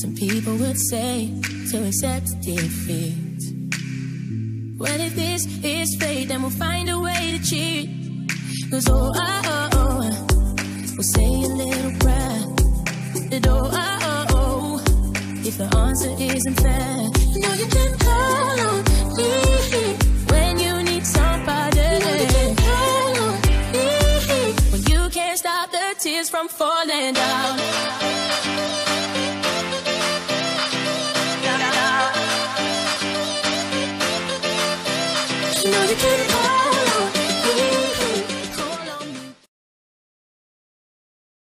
Some people would say to accept defeat. Well, if this is fate, then we'll find a way to cheat. Cause oh, oh, oh, oh, we'll say a little prayer. That oh, oh, oh, oh, if the answer isn't fair, you know you can call on me when you need somebody. You can call on me when you can't stop the tears from falling down. You know you can call